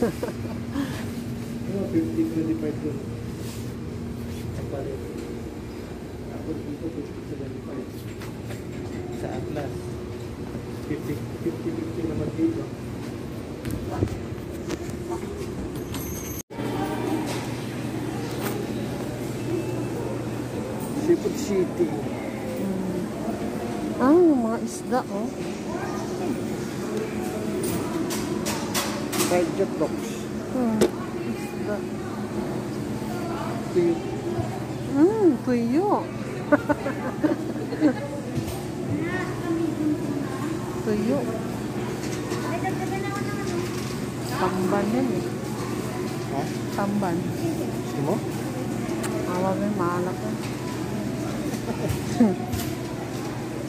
Ano, 50, 25 yun. Kapalit. Tapos dito, 50, 75. Sa Atlas. 50, 50, 50 naman dito. Seafood City. Ah, yung mga isda, oh. Fried jet box. Hmm, isda. Tuyo. Hmm, tuyo. tuyo. Tamban yan eh. Ha? Tamban. Gusto mo? Awa may maalat yan.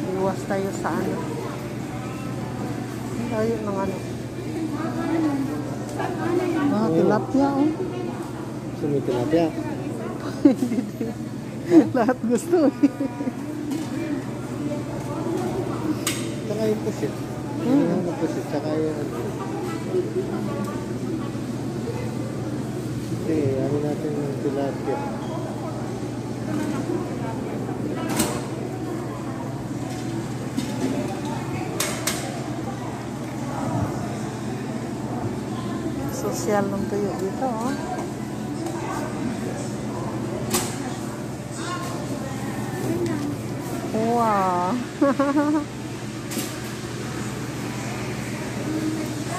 Iwas tayo sa ano. Tayo ng ano. Ah, tilapia oh. Gusto mo tilapia? Lahat gusto eh. Tsaka yung pusit. Hmm. Yung pusit, tsaka yung ano. Sige, ano natin yung tilapia. Social ng tuyo dito oh. Wow.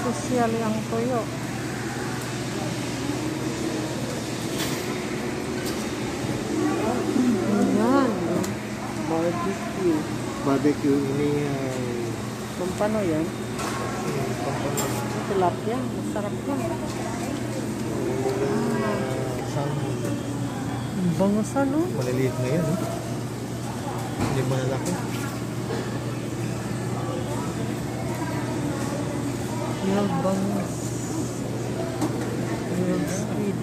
Social yung tuyo. Ayan. Barbecue. Barbecue ini Kung paano yan? pampano. Tilapia. Masarap yan. Salmon. Bangasan no? Maliliit na yan, no? Hindi malalaki. Yung bangus. Yung squid.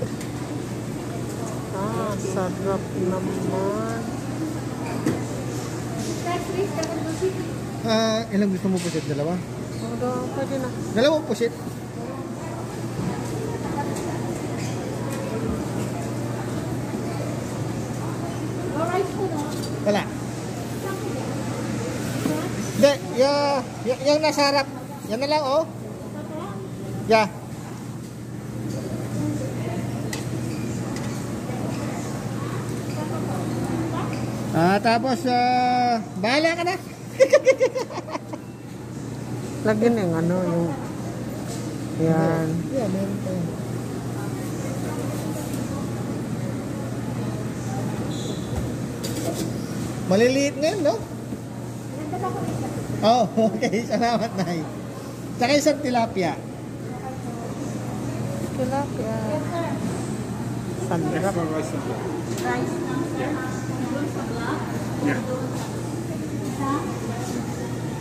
Ah, sarap naman. Ah, ilang gusto mo pusit? Dalawa? Daw, pwede na. Dalawang pusit? Wala. Hindi, ya, ya, yung nasa harap. Yan na lang, oh. Ya. Ah, tapos, ah, bahala ka na. Lagyan yung ano, yung... Yan. Yeah, meron pa yan. Maliliit na yun, no? Oh, okay. Salamat, Nay. Tsaka isang tilapia. Tilapia. Sarap.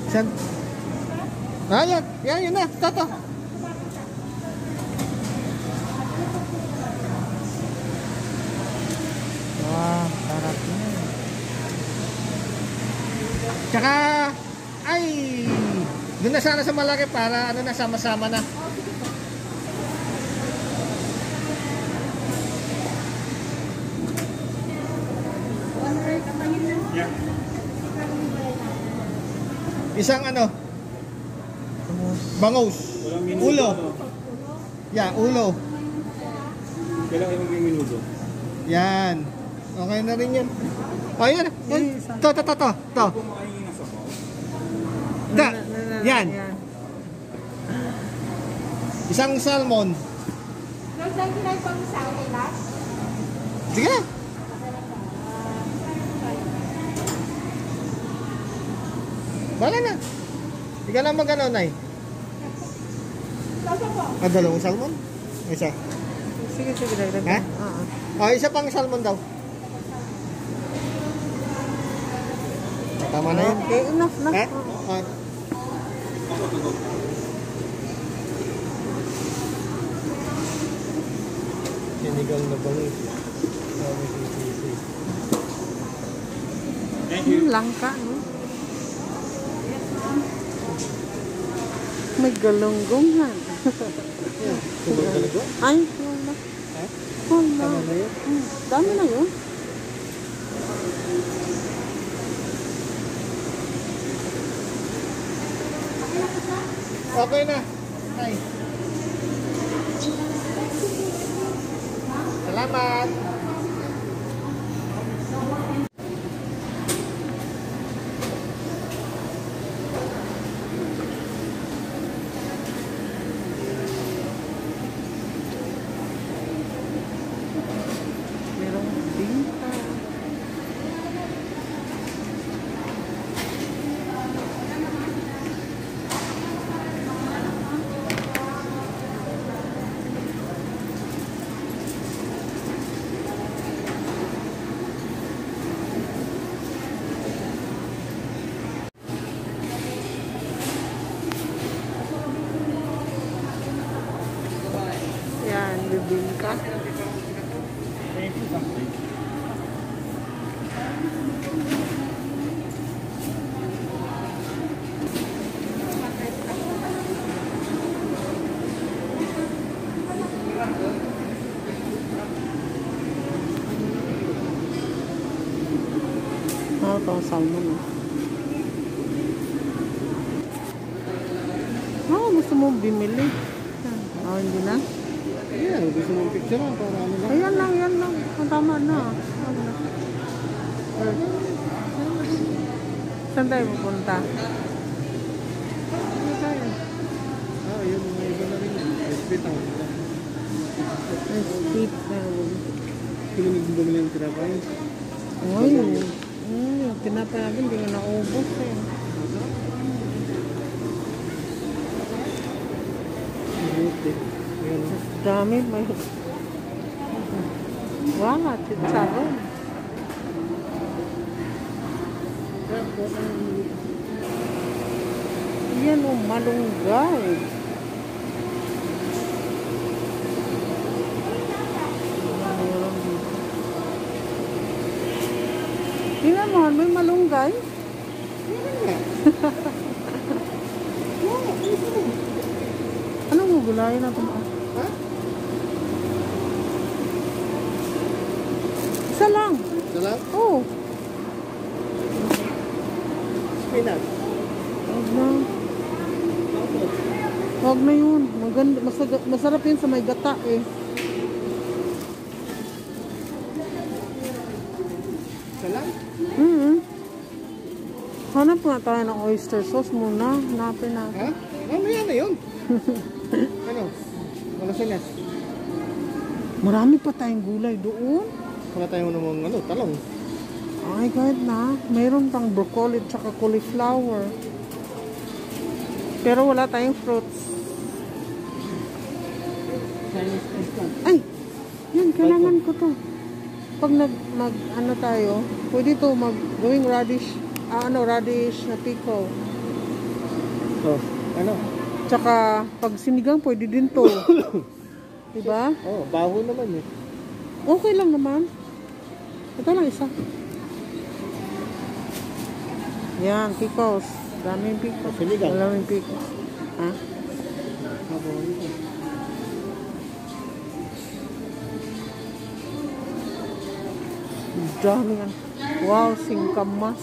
Isang... Ah, yan. Yan, yun na. Toto. Wow, sarap yan. Tsaka, ay, doon na sana sa malaki para ano na, sama-sama na. Isang ano, bangus, ulo. Yeah, ulo. Kailangan yung may minuto. Yan. Okay na rin yan. O, yan. yan. To, to, to, to. To. Kumain yung nasa mo. Da. Na- na- na- Yan. Isang salmon. Sige na. Bala na. Ikaw lang mag ano, Nay. Ah, dalawang salmon? Isa. Sige, sige, dagdag. Ha? Ah, ah. Oh, isa pang salmon daw. Tama na yun. Okay, enough na. Ha? Ah. Ah. Sinigang na bangis. Sabi si Sisi. Thank Yung langka, no? May galunggong ha. Sobrang talaga. Ay, wala. Ha? Wala. Na dami na yun. Okay na. Ay. Salamat. Ah, ito ang salmon. ah. Ah, gusto mo bimili? Ah, hindi na? Yeah, gusto mong picture para ano lang. Ayan lang, yan lang. Ang tama na. Ano na. Saan tayo pupunta? Ano tayo? Ah, yun, may iba na rin. Hospital. Ang steep na yun. Kino bumili ng tinapay. Ay, tinapay natin, hindi nga naubos eh. Buti. Dami, may... Wow, chicharon. Yan o, malunggay. Meron dito. Tingnan mo, may malunggay. Anong gugulayan natin? Ha? Isa lang. Salam? Oh, Spinach. wag na. Wag na yun. Maganda, masarap yun sa may gata eh. Hanap nga tayo ng oyster sauce muna. Hanapin natin. Ha? Mamaya na yun. ano? Wala sinas. Marami pa tayong gulay doon. Wala tayong namang ano, talong. Ay, kahit na. Mayroon pang broccoli at saka cauliflower. Pero wala tayong fruits. Ay! Yan, kailangan ko to. Pag nag, mag, ano tayo, pwede to mag, gawing radish, ah, ano, radish na pickle. Oh, ano? Tsaka, pag sinigang, pwede din to. diba? Oh, baho naman eh. Okay lang naman. Ito lang isa. Yan, pickles. Daming pickles. Sinigang. Daming pickles. Ha? Baho nito. Dami yan. Wow, singkamas.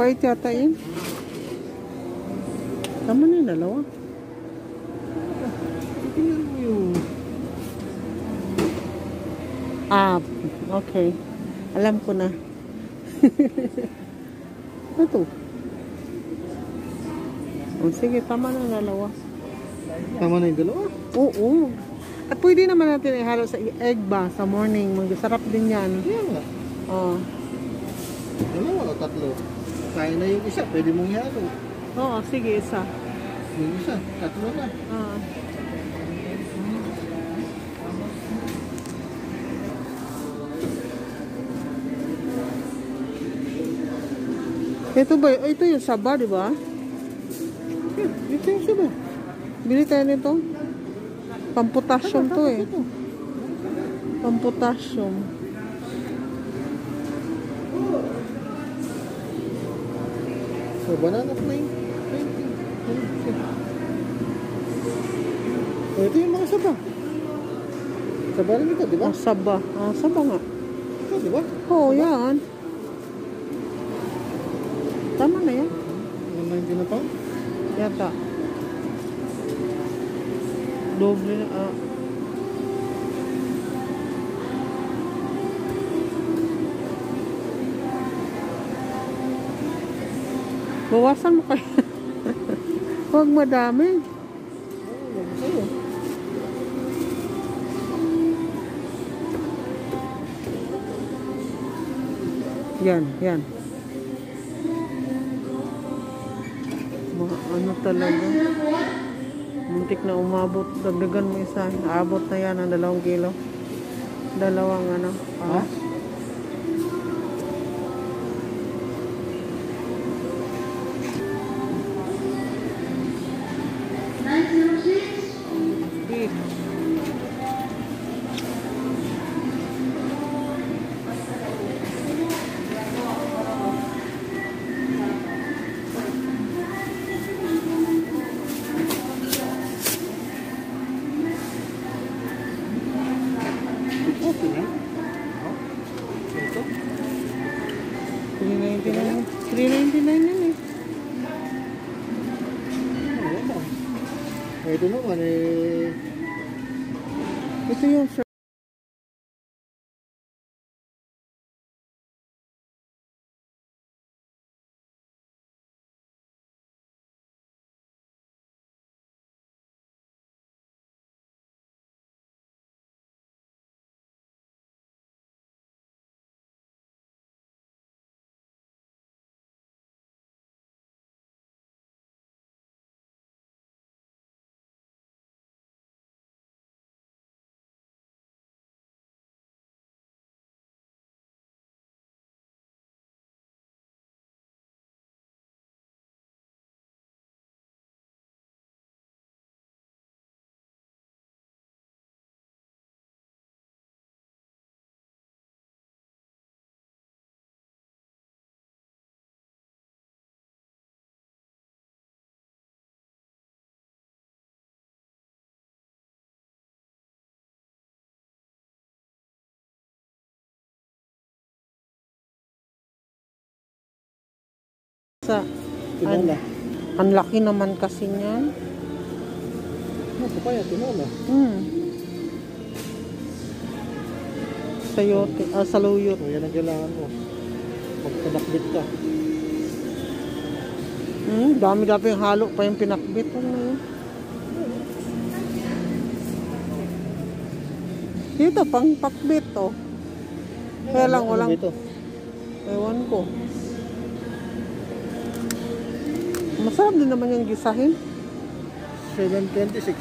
Mapait yata yun. Tama na yung dalawa. Yung... Ah, okay. Alam ko na. Ito. O sige, tama na ang dalawa. Tama na yung dalawa. Oo. At pwede naman natin ihalo sa egg ba sa morning. Masarap din yan. Kaya nga. Oh. Dalawa o tatlo. Kaya na yung isa, pwede mong ihalo. Oo, sige, isa. Yung isa, tatlo na. Ah. Ito ba? Ito yung saba, di ba? Ito yung saba. Bili tayo nito. Pampotassium to eh. Ito. So, banana plain. 20. So, ito yung mga saba. Saba rin ito, di ba? Ah, saba. Ah, saba nga. Ito, di ba? Oo, yan. Tama na yan. 190 na pa. Yata. Doble na. Ah. Bawasan mo kayo. Huwag madami. Yan, yan. Mga ano talaga. Muntik na umabot. Dagdagan mo isa. Abot na yan ang dalawang kilo. Dalawang ano. Ha? Ah. Sa, Tinola. ang laki naman kasi niyan. Ano, papaya, tinola. Hmm. Sayote, ah, saluyot. So, yan ang kailangan mo. Pagkadakbit ka. Hmm, dami-dami yung halo pa yung pinakbit. Ano yun? Dito, pang pakbit to. Kaya lang, Ano walang, ewan ko. Masarap din naman yung gisahin. 726.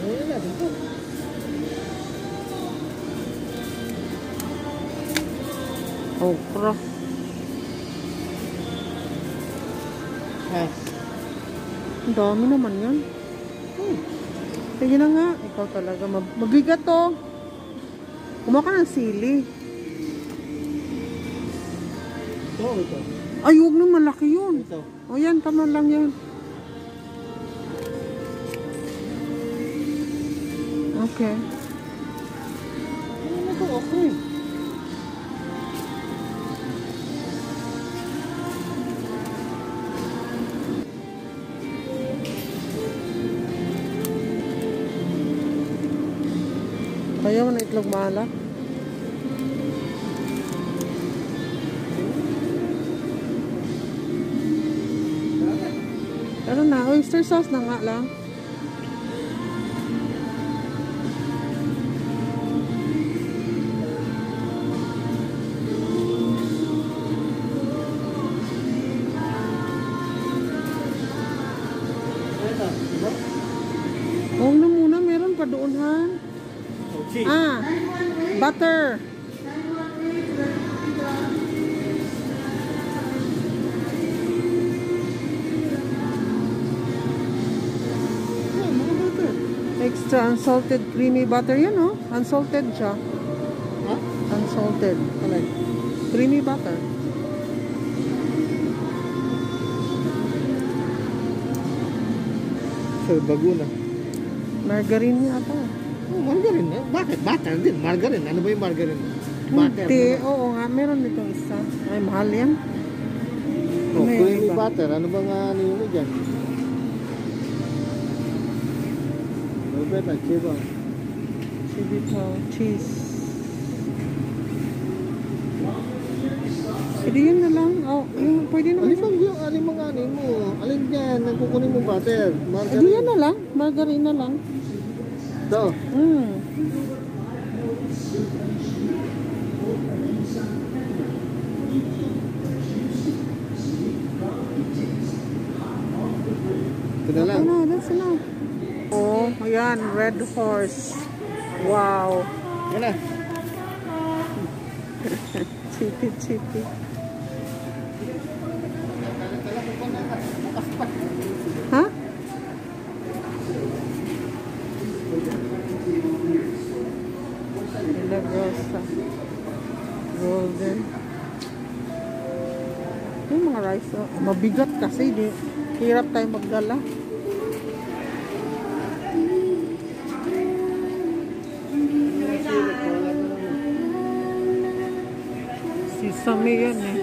Ayan natin to. Okra. Ah, Ang dami naman yan. Sige na nga. Ikaw talaga. Mab- mabigat to. Kumuha ka ng sili. ito, ito. Ay, huwag na malaki yun. Ito. O yan, tama lang yan. Okay. Ano na to? Okay. Mo na itlog maalat. Ano na, oyster sauce na nga lang. Butter. Extra unsalted creamy butter yan, oh. Unsalted siya. Ha? Unsalted. Alay. Creamy butter. Sir, bago na. Margarine yata. Oh, margarine. eh. Bakit? Butter din. Margarine. Ano ba yung margarine? Butter. Hindi, oo nga. Meron ditong isa. Ay, mahal yan. Oh, Ano creamy iba? butter. Ano ba nga ano yun dyan? Ano ba ito? Chiba. Chibito, cheese. Pwede yun na lang. Oh, yung, pwede naman. Alin bang yung alin mga ano mo? Alin dyan? Ang kukunin mo butter? Pwede Margarine. yan na lang. Margarine na lang. Ito. Hmm. Ito na lang. Ano, that's enough. Oh, ayan. Red horse. Wow. Yan na. Chippy, chippy. Mga rice, oh. mabigat kasi. Di, hirap tayo magdala. Sesame yan eh.